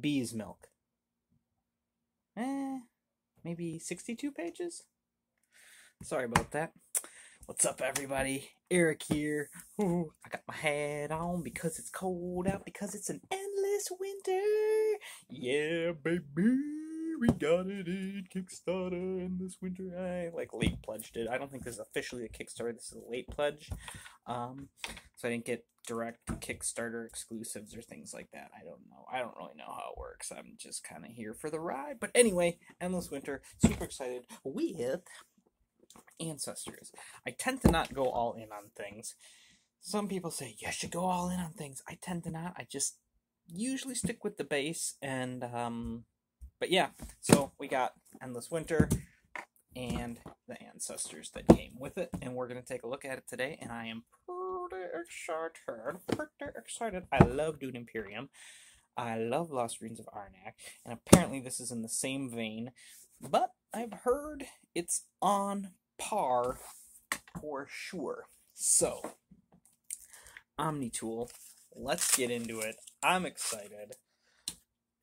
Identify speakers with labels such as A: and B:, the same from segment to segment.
A: Bees Milk. Eh, maybe 62 pages? Sorry about that. What's up, everybody? Eric here. Ooh, I got my hat on because it's cold out, because it's an endless winter. Yeah, baby. We got it in Kickstarter in this winter. I like late pledged it. I don't think this is officially a Kickstarter. This is a late pledge. Um, so I didn't get direct Kickstarter exclusives or things like that. I don't know. I don't really know how it works. I'm just kind of here for the ride. But anyway, Endless Winter. Super excited with Ancestors. I tend to not go all in on things. Some people say you should go all in on things. I tend to not. I just usually stick with the base and um but yeah, so we got Endless Winter and the ancestors that came with it, and we're gonna take a look at it today. And I am excited, pretty excited. I love Dune Imperium. I love Lost Ruins of Arnak, and apparently this is in the same vein. But I've heard it's on par for sure. So, Omnitool, let's get into it. I'm excited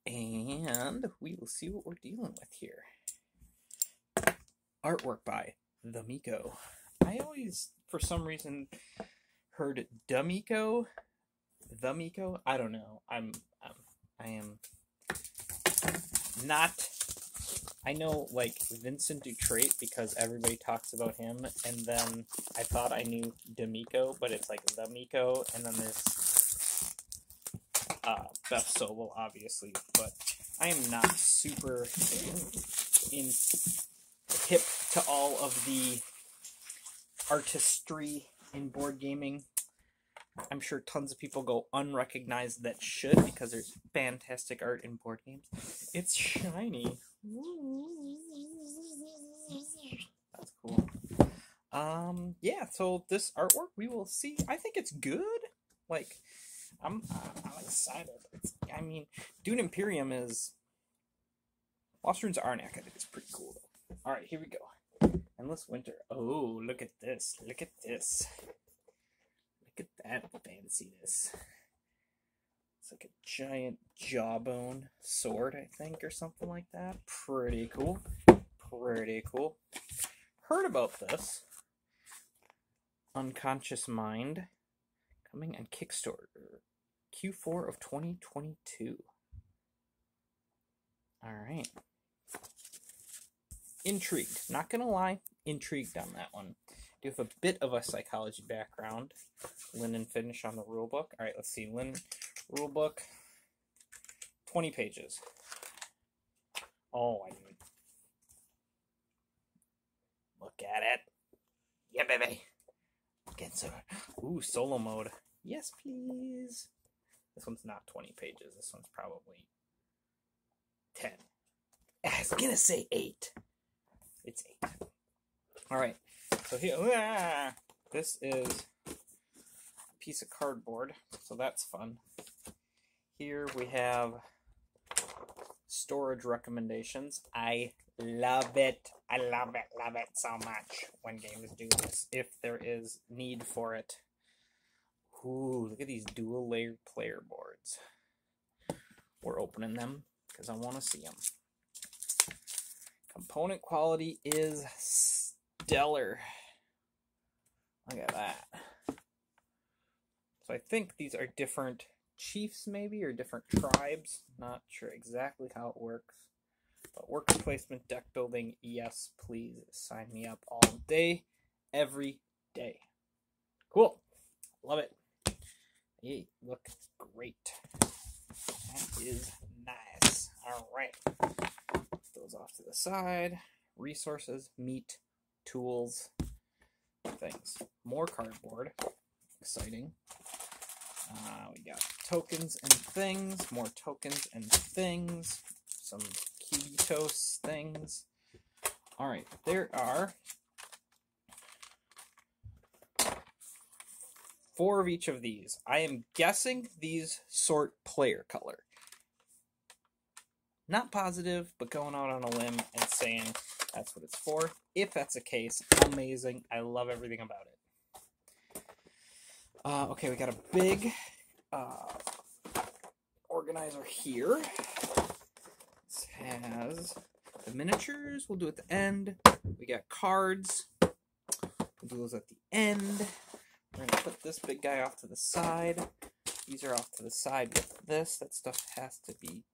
A: and we will see what we're dealing with here. Artwork by The Mico. I always, for some reason, heard D'Amico. The Mico. I don't know. I'm, I'm I am not. I know like Vincent Dutrait because everybody talks about him, and then I thought I knew D'Amico, but it's like The Mico, and then there's uh, Beth Sobel, obviously, but I am not super in hip to all of the artistry in board gaming. I'm sure tons of people go unrecognized that should because there's fantastic art in board games. It's shiny. That's cool. Um, yeah, so this artwork we will see. I think it's good. Like, I'm I'm excited. It's, I mean, Dune Imperium is Lost Ruins Arnak. I think it's pretty cool. Though. All right, here we go. Endless Winter. Oh, look at this! Look at this! Look at that fanciness. It's like a giant jawbone sword, I think, or something like that. Pretty cool. Pretty cool. Heard about this. Unconscious Mind coming on Kickstarter Q4 of 2022. All right. Intrigued. Not to lie, intrigued on that one. Do have a bit of a psychology background. Linen finish on the rulebook. All right, let's see. Linen rulebook. 20 pages. Oh, I need. Look at it. Yeah, baby. Get some. Ooh, solo mode. Yes, please. This one's not 20 pages. This one's probably 10. I was gonna say 8. It's 8. Alright, so here, ah, this is a piece of cardboard, so that's fun. Here we have storage recommendations. I love it. I love it, love it so much when games do this, if there is need for it. Ooh, look at these dual layered player boards. We're opening them because I want to see them. Component quality is stellar. Look at that. So I think these are different chiefs maybe or different tribes. Not sure exactly how it works. But worker placement, deck building, yes, please sign me up all day, every day. Cool. Love it. Hey, look great. That is nice. All right. Off to the side. Resources, meat, tools, things. More cardboard. Exciting. Uh, we got tokens and things. More tokens and things. Some Kibitos things. All right. There are four of each of these. I am guessing these sort player color. Not positive, but going out on a limb and saying that's what it's for. If that's the case, amazing. I love everything about it. Uh, okay, we got a big uh, organizer here. This has the miniatures. We'll do at the end. We got cards. We'll do those at the end. We're gonna put this big guy off to the side. These are off to the side with this. That stuff has to be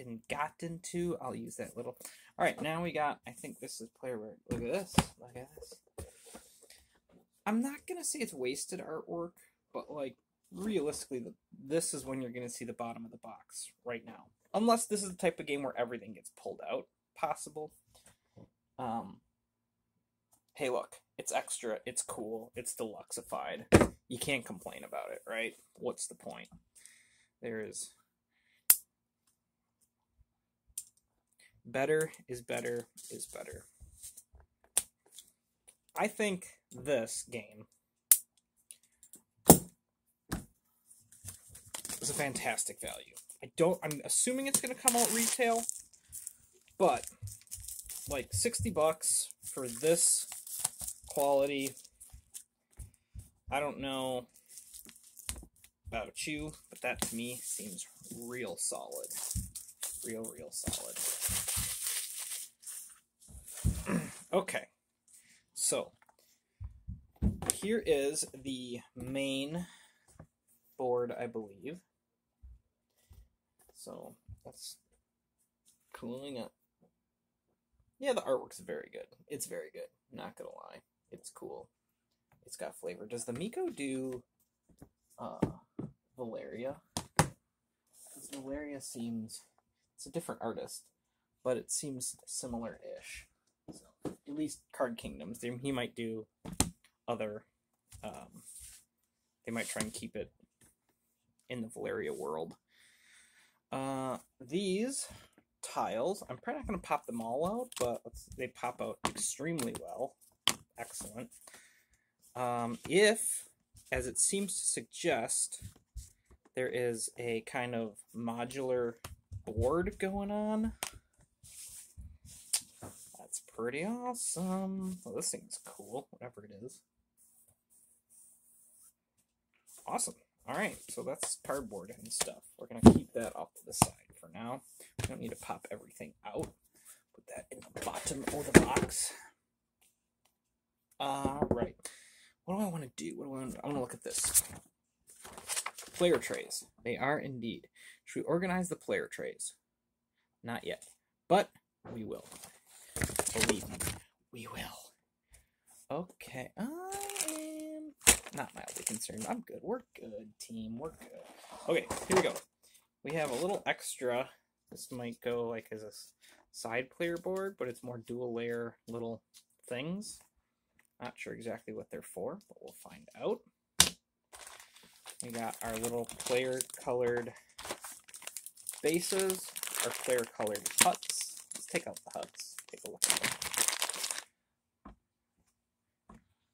A: and gotten to. I'll use that little. All right, now we got. I think this is player. Work. Look at this. Look at this. I'm not gonna say it's wasted artwork, but like realistically, the, this is when you're gonna see the bottom of the box right now. Unless this is the type of game where everything gets pulled out, possible. Um. Hey, look, it's extra, it's cool, it's deluxeified. You can't complain about it, right? What's the point? There is better is better is better. I think this game is a fantastic value. I don't I'm assuming it's going to come out retail, but like 60 bucks for this quality. I don't know about you, but that to me seems real solid. Real, real solid. Okay, so here is the main board, I believe. So that's cooling up. Yeah, the artwork's very good. It's very good. Not gonna lie, it's cool. It's got flavor. Does the Mico do uh, Valeria? Because Valeria seems it's a different artist, but it seems similar-ish. So at least Card Kingdoms. He might do other. Um, they might try and keep it in the Valeria world. Uh, these tiles, I'm probably not going to pop them all out, but they pop out extremely well. Excellent. Um, if, as it seems to suggest, there is a kind of modular board going on. That's pretty awesome. Well, this thing's cool, whatever it is. Awesome. All right, so that's cardboard and stuff. We're going to keep that off to the side for now. We don't need to pop everything out. Put that in the bottom of the box. All right. What do I want to do? What do I want to, I want to look at this. Player trays. They are indeed. Should we organize the player trays? Not yet. But we will. Believe me, we will. Okay. I am not mildly concerned. I'm good. We're good, team. We're good. Okay, here we go. We have a little extra. This might go like as a side player board, but it's more dual layer little things. Not sure exactly what they're for, but we'll find out. We got our little player colored bases, our player colored huts. Let's take out the huts. Take a look.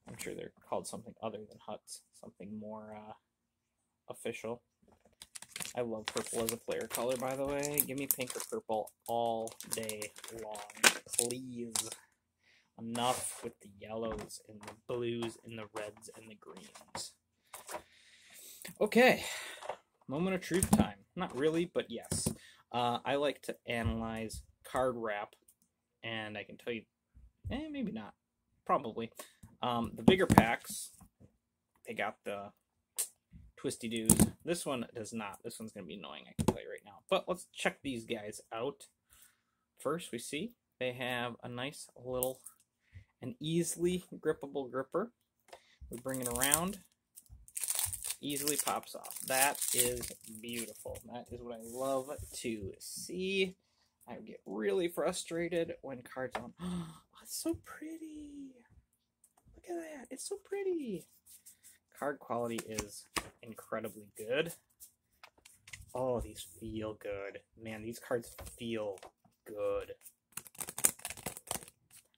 A: I'm sure they're called something other than huts, something more uh, official. I love purple as a player color, by the way. Give me pink or purple all day long, please. Enough with the yellows and the blues and the reds and the greens. Okay, moment of truth time. Not really, but yes. Uh, I like to analyze card wrap, and I can tell you, eh, maybe not, probably. Um, the bigger packs, they got the twisty doos. This one does not. This one's going to be annoying, I can tell you right now. But let's check these guys out. First, we see they have a nice little, an easily grippable gripper. We bring it around, easily pops off. That is beautiful. That is what I love to see. I get really frustrated when cards on. Oh, it's so pretty. Look at that. It's so pretty. Card quality is incredibly good. Oh, these feel good. Man, these cards feel good.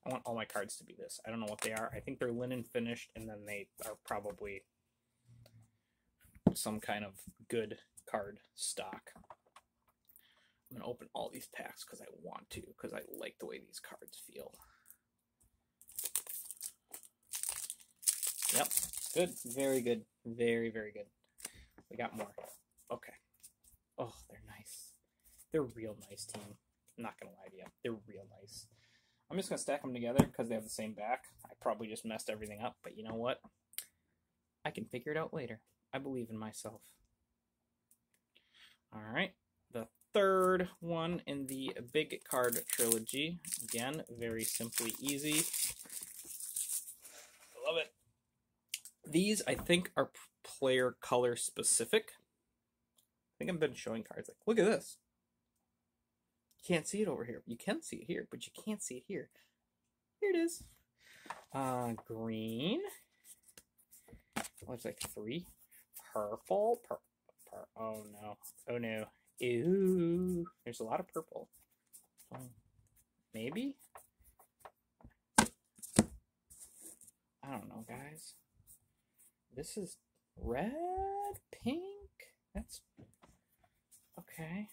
A: I want all my cards to be this. I don't know what they are. I think they're linen finished, and then they are probably some kind of good card stock. I'm going to open all these packs because I want to, because I like the way these cards feel. Yep, good, very good, very, very good. We got more. Okay. Oh, they're nice. They're real nice team. I'm not gonna lie to you. They're real nice. I'm just gonna stack them together because they have the same back. I probably just messed everything up, but you know what? I can figure it out later. I believe in myself. All right, third one in the big card trilogy. Again, very simply easy. I love it. These I think are player color specific. I think I've been showing cards like, look at this. You can't see it over here. You can see it here, but you can't see it here. Here it is. Uh, green. Looks like three. Purple. Pur pur oh no. Oh no. Ew. There's a lot of purple. Oh, maybe? I don't know, guys. This is red, pink. That's okay.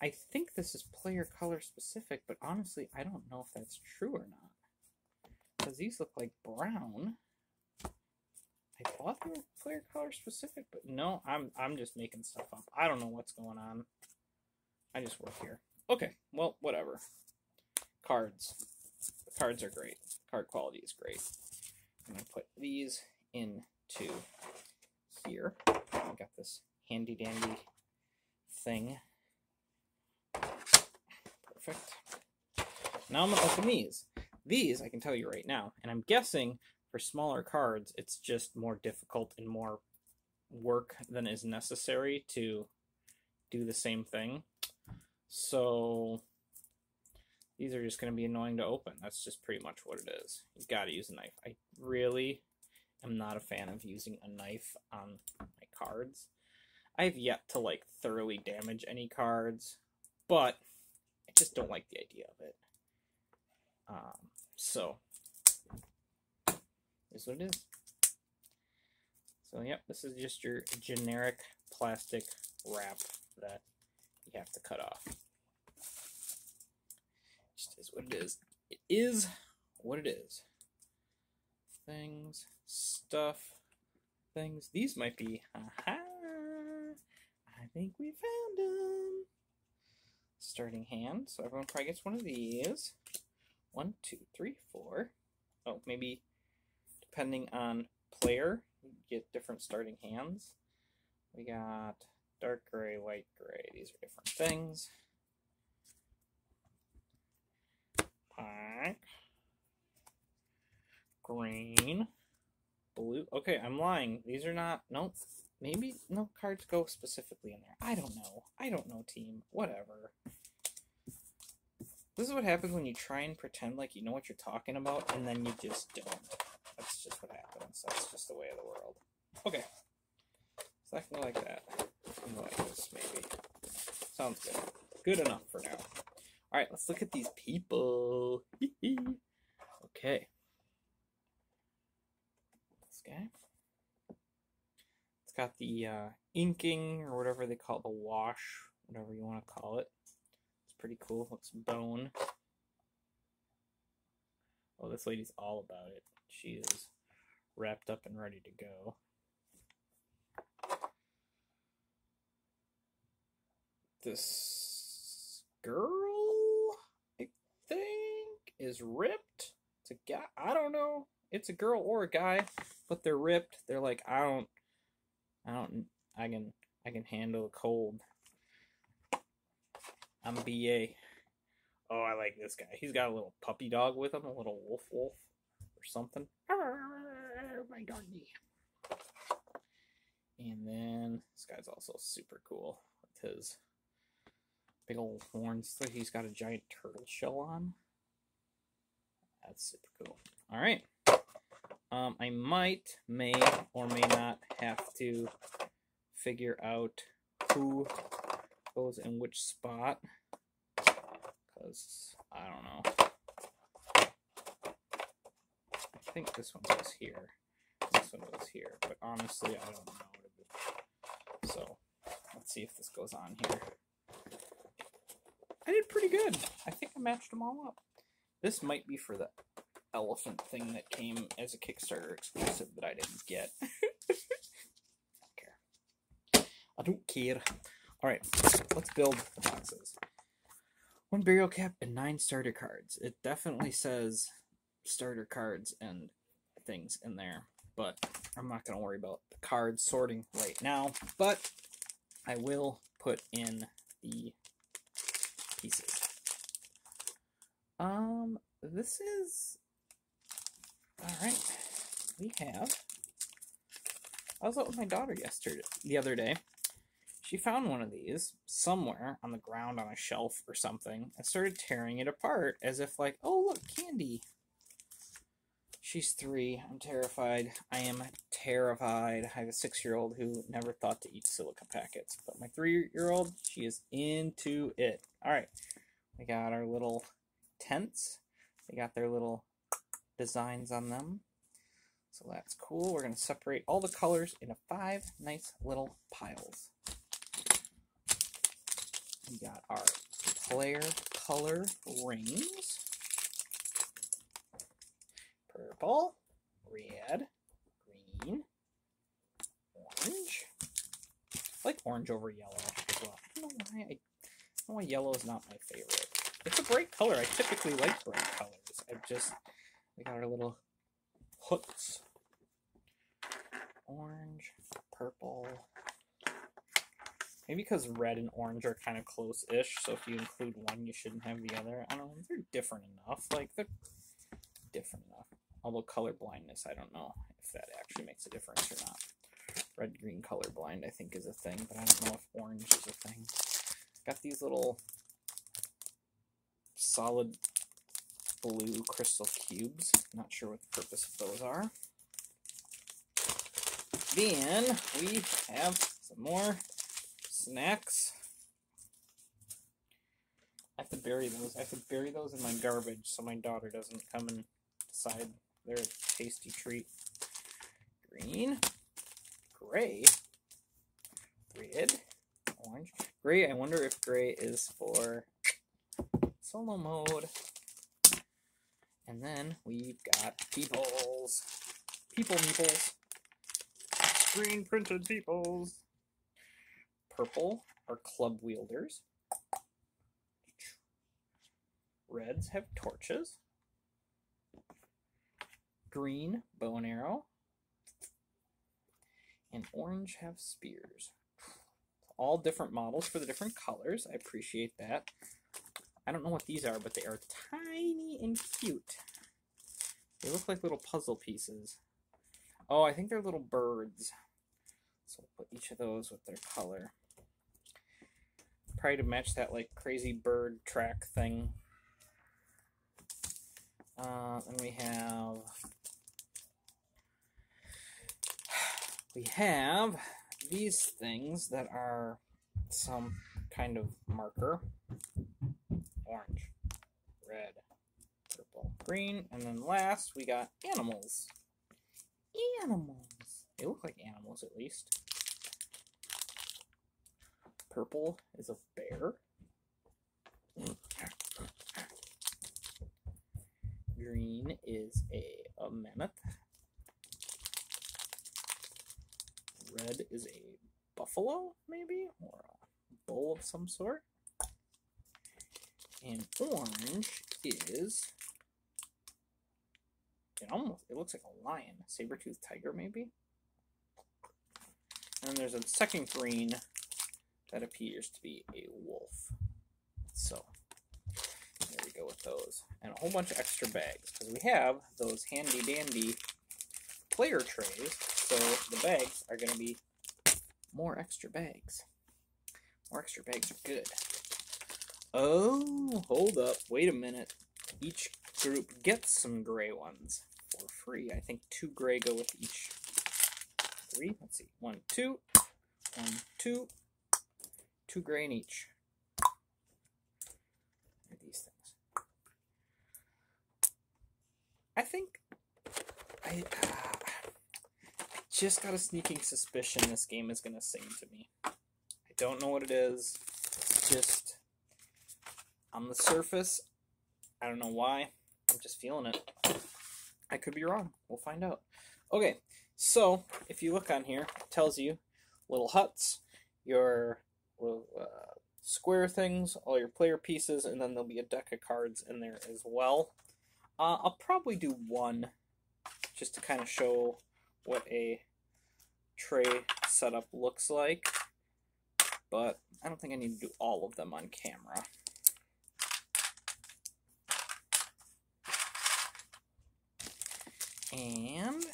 A: I think this is player color specific, but honestly, I don't know if that's true or not. Because these look like brown. I thought they were player color specific, but no, I'm I'm just making stuff up. I don't know what's going on. I just work here. Okay, well, whatever. Cards. The cards are great. Card quality is great. I'm gonna put these into here. I got this handy dandy thing. Perfect. Now I'm gonna open these. These I can tell you right now, and I'm guessing for smaller cards, it's just more difficult and more work than is necessary to do the same thing. So these are just going to be annoying to open. That's just pretty much what it is. You've got to use a knife. I really am not a fan of using a knife on my cards. I've yet to like thoroughly damage any cards, but I just don't like the idea of it. Um, so is what it is. So yep, this is just your generic plastic wrap that you have to cut off. Just is what it is. It is what it is. Things, stuff, things. These might be, aha, I think we found them. Starting hand, so everyone probably gets one of these. One, two, three, four. Oh, maybe depending on player, you get different starting hands. We got dark gray, white gray. These are different things. Pink, green, blue. Okay, I'm lying. These are not. Nope. Maybe no cards go specifically in there. I don't know. I don't know, team. Whatever. This is what happens when you try and pretend like you know what you're talking about, and then you just don't. That's just what happens. That's just the way of the world. Okay. Something like that. Like this, maybe. Sounds good. Good enough for now. Alright, let's look at these people. okay. This guy. It's got the uh, inking, or whatever they call it, the wash, whatever you want to call it. It's pretty cool. Looks bone. Oh, this lady's all about it. She is wrapped up and ready to go. This girl, I think, is ripped. It's a guy. I don't know. It's a girl or a guy, but they're ripped. They're like, I don't, I don't, I can, I can handle the cold. I'm BA. Oh, I like this guy. He's got a little puppy dog with him, a little wolf wolf something. And then this guy's also super cool with his big old horns. Like he's got a giant turtle shell on. That's super cool. All right. Um, I might, may, or may not have to figure out who goes in which spot. Because, I don't know. I think this one goes here. This one goes here. But honestly, I don't know. So, let's see if this goes on here. I did pretty good. I think I matched them all up. This might be for the elephant thing that came as a Kickstarter exclusive that I didn't get. I don't care. I don't care. All right, let's build the boxes. One burial cap and nine starter cards. It definitely says starter cards and things in there, but I'm not going to worry about the card sorting right now. But I will put in the pieces. Um, this is all right. We have. I was out with my daughter yesterday, the other day. She found one of these somewhere on the ground on a shelf or something and started tearing it apart as if like, oh look, candy. She's three. I'm terrified. I am terrified. I have a six year old who never thought to eat silica packets. But my three year old, she is into it. Alright. We got our little tents. They got their little designs on them. So that's cool. We're going to separate all the colors into five nice little piles. We got our player color rings. Purple, red, green, orange. I like orange over yellow as well. I don't know why I, don't know why yellow is not my favorite. It's a bright color. I typically like bright colors. I just we got our little hooks. Orange, purple. Maybe because red and orange are kind of close-ish, so if you include one, you shouldn't have the other. I don't know. They're different enough. Like, they're different enough. Although color blindness, I don't know if that actually makes a difference or not. Red-green color blind, I think, is a thing, but I don't know if orange is a thing. Got these little solid blue crystal cubes. Not sure what the purpose of those are. Then we have some more snacks. I have to bury those. I have to bury those in my garbage so my daughter doesn't come and decide they're a tasty treat. Green, gray, red, orange. Gray, I wonder if gray is for solo mode. And then we've got peoples. People meeples. Green printed peoples. Purple are club wielders. Reds have torches. Green, bow and arrow. And orange have spears. All different models for the different colors. I appreciate that. I don't know what these are, but they are tiny and cute. They look like little puzzle pieces. Oh, I think they're little birds. So we'll put each of those with their color. Probably to match that like crazy bird track thing. Uh, and we have we have these things that are some kind of marker orange, red, purple, green, and then last we got animals. Animals. They look like animals at least. Purple is a bear. Green is a, a mammoth. Red is a buffalo, maybe? Or a bull of some sort. And orange is it almost it looks like a lion, saber-toothed tiger maybe. And there's a second green that appears to be a wolf. So there we go with those. And a whole bunch of extra bags. Because we have those handy dandy player trays. So the bags are going to be more extra bags. More extra bags are good. Oh, hold up. Wait a minute. Each group gets some gray ones for free. I think two gray go with each three. Let's see. One, two. One, two. Two gray in each. these things. I think I, uh, just got a sneaking suspicion this game is going to sing to me. I don't know what it is. It's just on the surface, I don't know why. I'm just feeling it. I could be wrong. We'll find out. Okay, so if you look on here, it tells you little huts, your little uh, square things, all your player pieces, and then there'll be a deck of cards in there as well. Uh, I'll probably do one just to kind of show what a tray setup looks like, but I don't think I need to do all of them on camera. And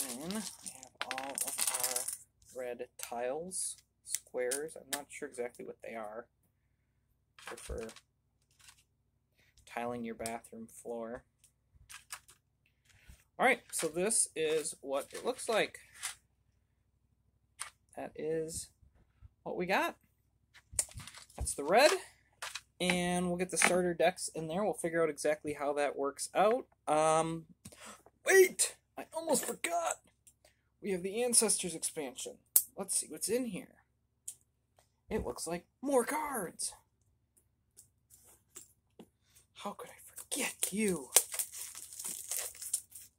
A: then we have all of our red tiles, squares. I'm not sure exactly what they are. They're for tiling your bathroom floor. Alright, so this is what it looks like. That is what we got. That's the red. And we'll get the starter decks in there. We'll figure out exactly how that works out. Um, wait! I almost forgot! We have the Ancestors expansion. Let's see what's in here. It looks like more cards. How could I forget you?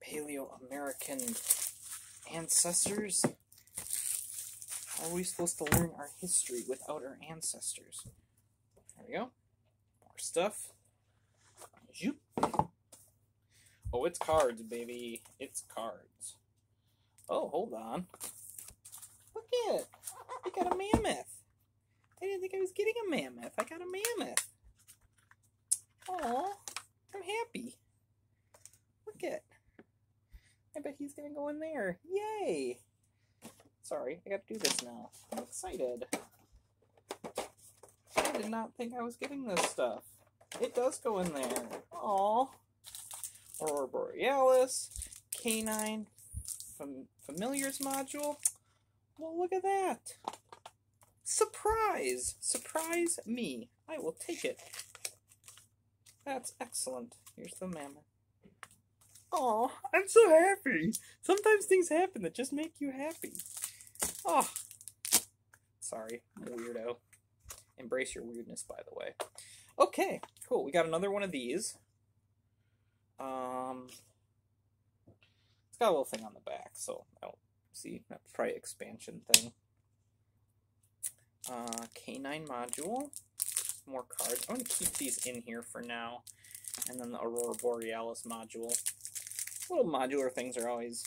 A: Paleo American ancestors? How are we supposed to learn our history without our ancestors? There we go. More stuff. Oh, it's cards, baby. It's cards. Oh, hold on. Look at it. I got a mammoth. I didn't think I was getting a mammoth. I got a mammoth. Oh, I'm happy. Look at. I bet he's gonna go in there. Yay! Sorry, I gotta do this now. I'm excited. I did not think I was getting this stuff. It does go in there. Aw. Aurora Borealis, Canine, Fam Familiars module. Well, look at that. Surprise! Surprise me. I will take it. That's excellent. Here's the mammoth. Oh, I'm so happy. Sometimes things happen that just make you happy. Oh, sorry, weirdo. Embrace your weirdness, by the way. Okay, cool. We got another one of these. Um, it's got a little thing on the back, so I don't see. That's probably expansion thing. Uh, Canine module. More cards. I'm going to keep these in here for now. And then the Aurora Borealis module little modular things are always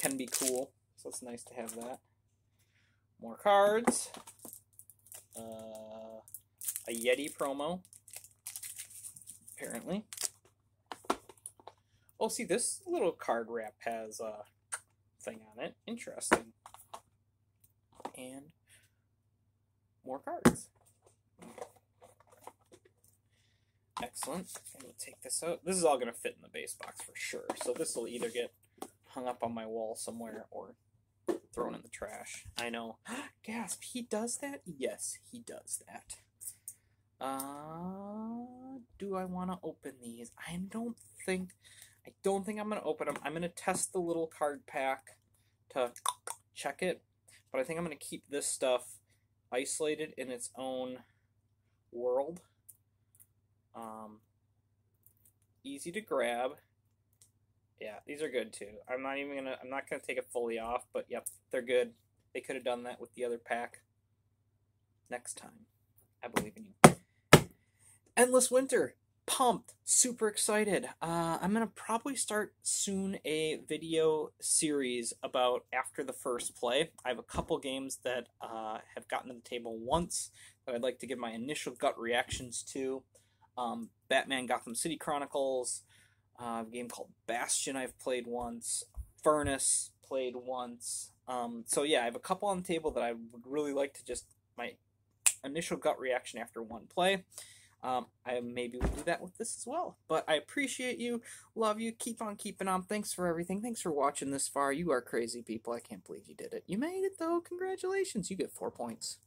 A: can be cool, so it's nice to have that. More cards. Uh, a Yeti promo, apparently. Oh, see, this little card wrap has a thing on it. Interesting. And more cards. Excellent. And we'll take this out. This is all going to fit in the base box for sure. So this will either get hung up on my wall somewhere or thrown in the trash. I know. Gasp, he does that? Yes, he does that. Uh, do I want to open these? I don't think, I don't think I'm going to open them. I'm going to test the little card pack to check it, but I think I'm going to keep this stuff isolated in its own world. Um, easy to grab. Yeah, these are good too. I'm not even gonna. I'm not gonna take it fully off, but yep, they're good. They could have done that with the other pack. Next time, I believe in you. Endless Winter, pumped, super excited. Uh, I'm gonna probably start soon a video series about after the first play. I have a couple games that uh, have gotten to the table once that I'd like to give my initial gut reactions to um, Batman Gotham City Chronicles, uh, game called Bastion I've played once, Furnace played once. Um, so yeah, I have a couple on the table that I would really like to just my initial gut reaction after one play. Um, I maybe will do that with this as well. But I appreciate you, love you, keep on keeping on. Thanks for everything. Thanks for watching this far. You are crazy people. I can't believe you did it. You made it though. Congratulations. You get four points.